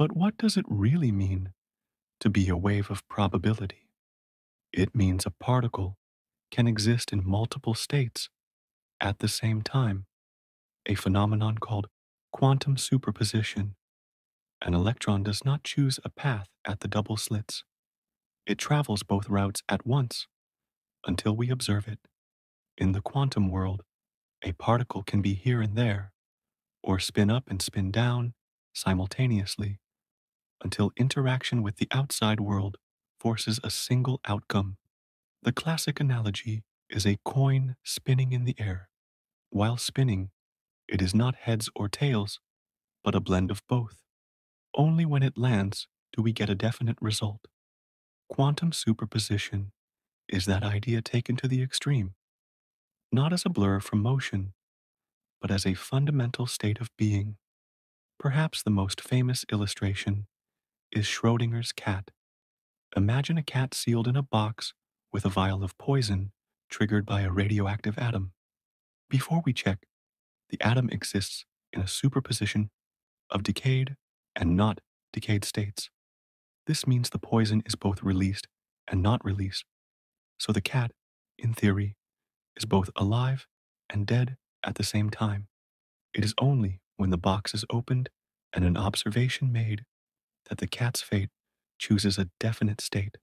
But what does it really mean to be a wave of probability? It means a particle can exist in multiple states at the same time, a phenomenon called quantum superposition. An electron does not choose a path at the double slits. It travels both routes at once until we observe it. In the quantum world, a particle can be here and there, or spin up and spin down simultaneously until interaction with the outside world forces a single outcome. The classic analogy is a coin spinning in the air. While spinning, it is not heads or tails, but a blend of both. Only when it lands do we get a definite result. Quantum superposition is that idea taken to the extreme, not as a blur from motion, but as a fundamental state of being. Perhaps the most famous illustration is Schrodinger's cat. Imagine a cat sealed in a box with a vial of poison triggered by a radioactive atom. Before we check, the atom exists in a superposition of decayed and not decayed states. This means the poison is both released and not released. So the cat, in theory, is both alive and dead at the same time. It is only when the box is opened and an observation made that the cat's fate chooses a definite state.